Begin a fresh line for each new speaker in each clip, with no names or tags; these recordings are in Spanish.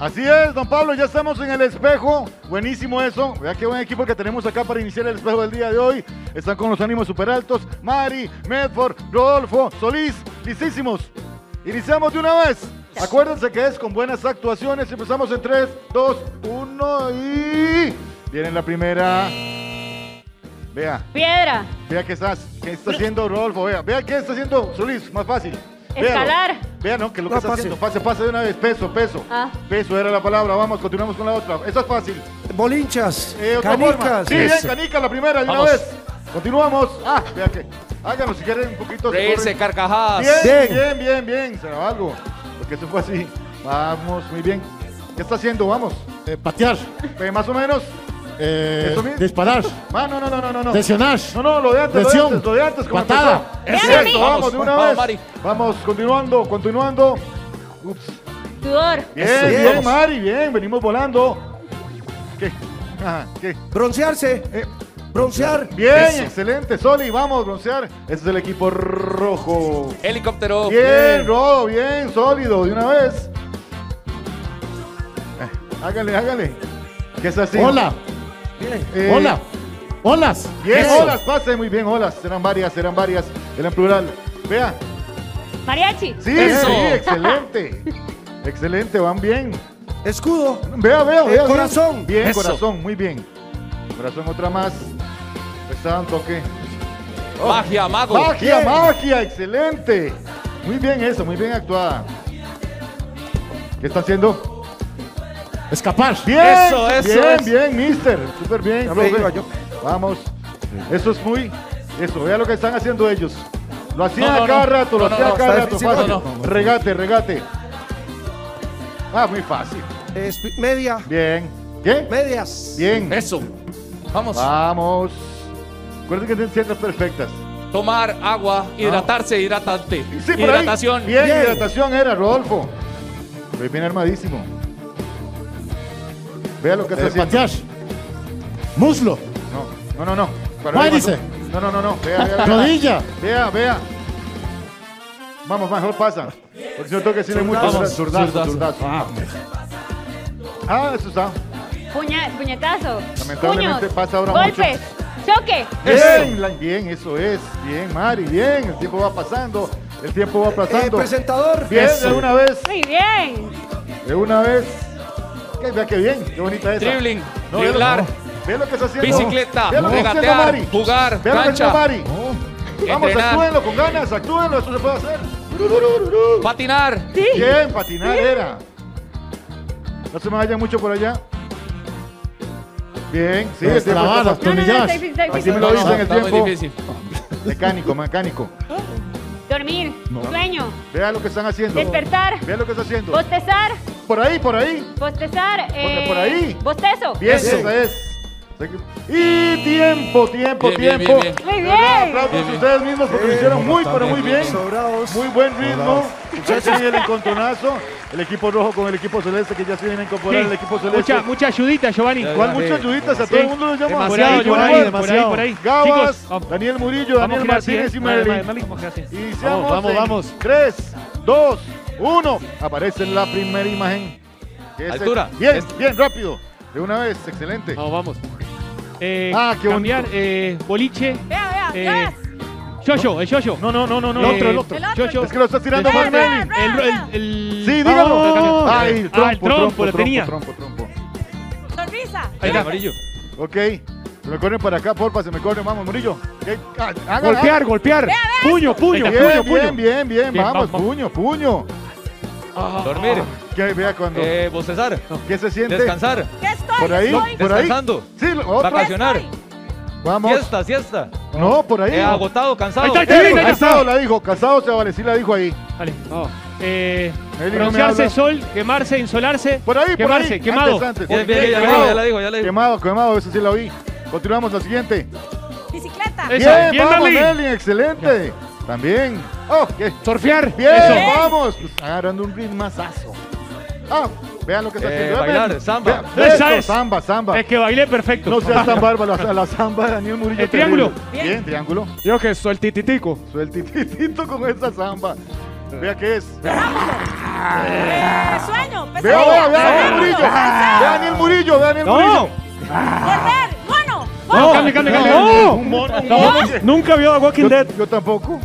Así es, don Pablo, ya estamos en el espejo. Buenísimo eso. Vea qué buen equipo que tenemos acá para iniciar el espejo del día de hoy. Están con los ánimos super altos. Mari, Medford, Rodolfo, Solís, listísimos. Iniciamos de una vez. Acuérdense que es con buenas actuaciones. Empezamos en 3, 2, 1 y. Viene la primera. Vea,
Piedra.
vea qué estás, qué está haciendo Rodolfo. Vea, vea qué está haciendo Solís, más fácil.
Escalar.
Vea, ¿no? Que lo que
No,
está
fácil.
haciendo. Pase, pase de una vez. Peso, peso.
Ah.
Peso era la palabra. Vamos, continuamos con la otra. Eso es fácil.
Bolinchas,
Eh, otra forma.
canicas.
Sí, bien, canica la primera, de una
Vamos.
vez. Continuamos. Ah, vea que. Háganos si quieren un poquito.
Reírse, carcajadas.
Bien,
Bien.
bien, bien, bien. Será algo. Porque eso fue así. Vamos, muy bien. ¿Qué está haciendo? Vamos.
Eh, patear,
Eh, más o menos.
Eh, disparar,
Ah, no, no, no, no, no. no.
lesionar,
No, no, lo de antes, lo de
Lesión.
antes, lo de antes. como
Patada.
vamos, de una
Vamos,
vez.
Mari.
Vamos, continuando, continuando. Ups.
Sudor.
Bien,
Eso,
bien,
vamos.
Mari, bien, venimos volando. ¿Qué? Ajá, ¿qué?
Broncearse,
Eh,
broncear.
bien,
Eso.
excelente, Soli, vamos, broncear. Este es el equipo rojo.
Helicóptero.
Bien, Rodo, bien, sólido, de una vez. Eh, hágale, hágale. ¿Qué es así?
hola,
Bien.
Eh,
hola, olas,
Bien,
Eso.
olas, pase, muy bien, olas. Eran varias, eran varias, eran plural. Vea,
Mariachi.
sí,
Eso.
sí, excelente. excelente, van bien.
Escudo,
Vea, vea,
Eh,
vea. bien.
corazón.
Bien,
Eso.
corazón, muy bien. Corazón, otra más. Está un toque.
Magia, mago.
Magia,
Bien.
magia, excelente. Muy bien eso, muy bien actuada. ¿Qué está haciendo?
Escapar,
Bien,
Eso, eso
bien,
es.
bien, mister. Súper bien. Vamos. Eso es muy. Eso, vea lo que están haciendo ellos. Lo hacían
No, no,
a cada
no.
rato, lo hacían cada rato.
difícil,
Fácil.
no, no.
Regate, regate. Ah, muy fácil.
media,
Bien. ¿Qué?
medias.
Bien.
Eso. Vamos.
Vamos. Recuerden que tienen ciertas perfectas.
Tomar agua, hidratarse, hidratante.
Sí, por ahí.
Hidratación.
Bien,
Bien.
hidratación era, Rodolfo. Estoy bien armadísimo. Vea lo que está
eh,
haciendo.
patear, muslo,
No, no, no, no. Para arriba, No, no, no, no. Vea, vea, vea.
rodilla,
Vea, vea. Vamos, mejor pasa. Porque si no tengo que decirle mucho.
Zurdazo.
Zurdazo,
Zurdazo.
ah,
Ah, eso está.
Puña, puñetazo.
Lamentablemente
Puños.
pasa ahora
Golpes. Choque.
Bien, la- bien, eso es. Bien, Mari, bien. El tiempo va pasando. El tiempo va
Eh,
pasando.
presentador.
Bien,
Eso.
de una vez.
Muy bien.
De una vez. Vea qué bien, qué bonita esa.
Dribbling,
No,
driblar,
vea lo- que está haciendo.
bicicleta,
Vea lo que está haciendo
regatear,
Mari.
jugar,
Vea lo que está
cancha,
Mari. Vamos,
entrenar.
actúenlo con ganas, actúenlo, eso se puede hacer.
patinar.
Bien, patinar era. No se me vayan mucho por allá. Bien, sí, el tiempo
Destrabar,
está-
No, no, no,
Atornillar.
está difícil,
Así
difícil.
me lo dicen el
está muy
tiempo.
difícil.
Mecánico, mecánico.
Dormir. Sueño.
Vea lo que están haciendo.
Despertar.
Vea lo que está haciendo.
Bostezar.
Por ahí, por ahí.
Bostezar. Eh,
por ahí.
Bostezo.
Bien,
Eso.
es. Y tiempo, tiempo,
Bien,
tiempo.
bien, bien.
Muy bien.
Aplausos
Bien,
a
bien.
ustedes mismos porque lo hicieron muy, pero muy bien.
Sobrados.
Muy buen ritmo. Ya tienen el encontronazo. El equipo rojo con el equipo celeste que ya se viene a incorporar el equipo celeste.
Mucha, mucha ayudita, Giovanni.
Ya,
¿Cuál
ya.
muchas ayuditas? A todo el mundo los llama.
Por ahí, por
Giovanni,
ahí, por ahí,
demasiado.
por ahí.
Gabas, Daniel Murillo, Daniel
así,
Martínez y
¿eh? Así.
Iniciamos
Vamos, vamos.
3, 2, 1. Aparece la primera imagen. el-
Altura.
Bien,
Es-
bien, rápido. De una vez, excelente.
vamos, vamos,
Eh,
Ah, qué
cambiar,
bonito.
eh, boliche,
Vea, vea.
Eh,
gas.
Yoyo, el yoyo.
No, no, no, no, no.
El
otro, el otro.
El otro.
Yoyo.
Es que lo está tirando
El-
mal,
el- el, el, el-
Sí, dígalo.
Vamos.
Ay,
Ah, el
trompo,
trompo, lo
trompo,
tenía.
trompo, trompo.
Sonrisa.
Ahí está.
Amarillo.
Ok. Se me corren para acá, porfa, se me corren. Vamos, Murillo. Ah,
Golpear, golpear. Puño, puño,
Bien,
puño,
bien,
puño.
bien, bien,
Bien,
Vamos,
vamos.
puño, puño.
Dormir.
¿Qué? Vea cuando.
Eh, bostezar.
¿Qué se siente?
Descansar.
¿Qué estoy?
Por ahí,
Estoy.
por ahí.
Descansando.
Sí, otro.
Vacacionar.
Vamos.
Siesta, siesta.
No, por ahí.
Eh, agotado, cansado.
Ahí está, ahí
Eso,
está, ahí está.
casado la dijo, casado se vale, sí la dijo ahí.
Vale. Eh,
no
broncearse,
habla.
sol, quemarse, insolarse.
Por ahí, por
Quemarse,
ahí.
quemado.
Antes, antes.
Bien, bien, bien, ya la
Quemado.
ya la dijo, ya la dijo.
Quemado, quemado, eso sí la oí. Continuamos la siguiente.
Bicicleta.
Bien,
bien,
vamos, excelente. También. Oh, ¿qué?
Surfear.
Bien,
Eso.
vamos. Agarrando un ritmazazo. Ah, vean lo que está
Eh,
haciendo.
bailar,
Vean,
samba.
vean,
Esa es.
Samba, samba.
Es que bailé perfecto.
No seas tan bárbaro, la, la samba de Daniel Murillo.
El triángulo.
Bien, triángulo.
Yo que soy el tititico.
Sueltitito con esa samba. Vea qué es.
Eh, sueño.
Vea,
Pesadilla.
vea, vea Daniel. Murillo. Vea Daniel Murillo, vea Daniel
No.
Murillo.
Correr. Mono.
No,
Mono.
cambia, cambia,
No, un mono, un
No,
mono.
Nunca vio a Walking
Yo,
Dead.
yo tampoco.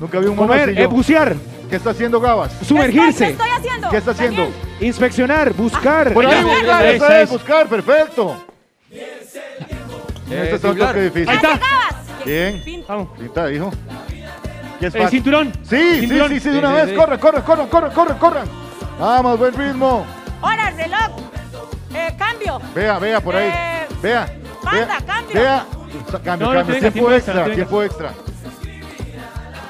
Nunca vi un mono
Comer, eh, bucear,
¿Qué está haciendo Gabas?
¿Qué
sumergirse,
estoy haciendo?
¿Qué está haciendo?
Daniel.
inspeccionar, buscar.
Por ahí
Esa
buscar, esa
esa
es, buscar, perfecto.
Eh,
Este es un toque difícil.
Ahí está.
Bien.
Vamos.
Pinta, hijo. ¿Qué es
Eh,
fácil?
cinturón.
Sí, sí,
Cinturón.
sí, sí, de
Sí,
una
sí,
vez.
sí.
Corran, corran, corran, corran, corran, corran. Vamos, buen ritmo.
Hora, reloj. Eh, cambio.
Vea, vea por ahí.
Eh,
Vea.
banda,
vea,
cambio.
Vea. Sa- Cambio,
No, no
cambio. Tiempo
tiempo
extra,
extra,
tiempo extra.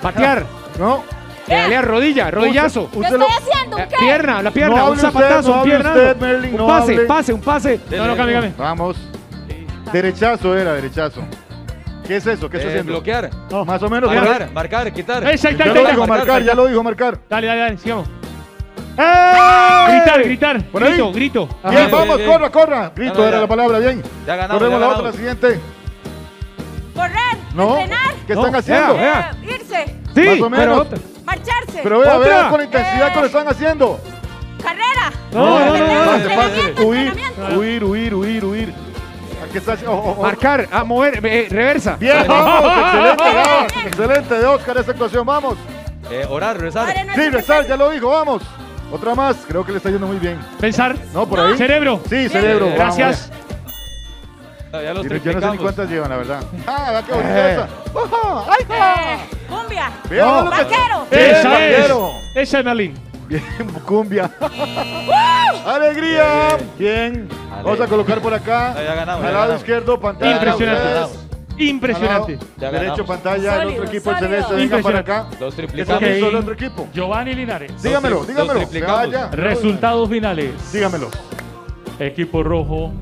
Patear,
¿No?
pedalear, rodilla, rodillazo.
¿Qué estoy haciendo? ¿Qué?
Pierna, la pierna,
No
un
hable usted,
zapatazo,
no
un
hable
piernazo.
usted, Merlin,
un
no
pase,
hable.
pase, un pase.
No, no, cambia, cambia.
Vamos. Derechazo era, derechazo. ¿Qué es eso? ¿Qué está
Eh,
haciendo?
bloquear.
Más o menos. ya-
Marcar, marcar, quitar.
Esa, ahí está,
Ya
ahí
lo
está.
dijo
marcar,
ya lo dijo marcar.
Dale, dale, dale, sigamos.
¡Eh!
Gritar, gritar.
Por ahí.
Grito, grito.
Bien,
Bien,
vamos,
bien,
corra, corra. Grito era
ya.
la palabra, bien.
Ya ganamos,
Corremos
ya
la
ganamos.
otra, la siguiente.
Correr.
No.
Entrenar.
¿Qué
No,
están haciendo?
vea, vea.
Eh.
Sí,
Más o
pero
menos.
otra.
Marcharse.
Pero vea, vea con la intensidad
Eh.
que lo están haciendo.
Carrera.
No, no, no,
Huir, huir, huir, huir, huir. Aquí está. oh, oh, oh.
Marcar, a mover, eh, reversa.
Bien, vamos. Excelente. Excelente de Oscar esa actuación. Vamos.
Eh, orar, rezar.
Sí, rezar, ya lo dijo. Vamos. Otra más. Creo que le está yendo muy bien.
Pensar.
¿No? Por ahí.
Cerebro.
Sí, cerebro.
Gracias.
Ya los
Yo no sé ni cuántas llevan, la verdad. Ah, qué bonita esa. Ajá, ¡Ay, ja!
Eh, cumbia.
Lo que-
Vaquero.
Bien,
Esa es.
vaquero.
Esa es Merlin.
Bien, cumbia. ¡Alegría! Bien. Vamos a colocar por acá.
Ya, ya ganamos,
Al lado
ganamos.
izquierdo, pantalla.
Impresionante. Impresionante.
Ya
Derecho, pantalla. El otro
Sólido,
equipo, el
sólido.
celeste. Venga para acá.
Los
¿Qué está
triplicamos.
listo el
Ok.
otro equipo?
Giovanni Linares.
Dígamelo,
Los
dígamelo.
los.
Resultados finales.
Dígamelo.
Equipo rojo.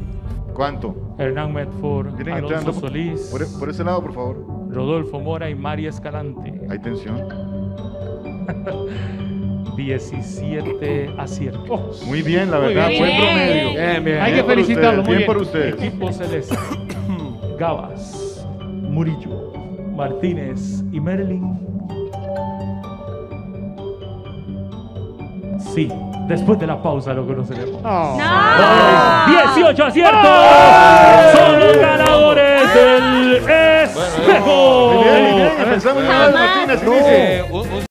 ¿Cuánto?
Hernán Medford,
Vienen
Alonso
entrando.
Solís,
Por, por ese lado, por favor.
Rodolfo Mora y María Escalante.
Hay tensión.
17 aciertos.
Muy bien, la
Muy
verdad.
bien.
Buen
Bien.
promedio.
Bien, bien.
Hay que
por
felicitarlo,
ustedes,
muy
bien
bien.
por ustedes.
Equipo celeste. Gabas, Murillo, Martínez y Merlin. Sí, después de la pausa lo conoceremos.
No.
18 aciertos. Son los ganadores del espejo.
Bien, bien. Empezamos.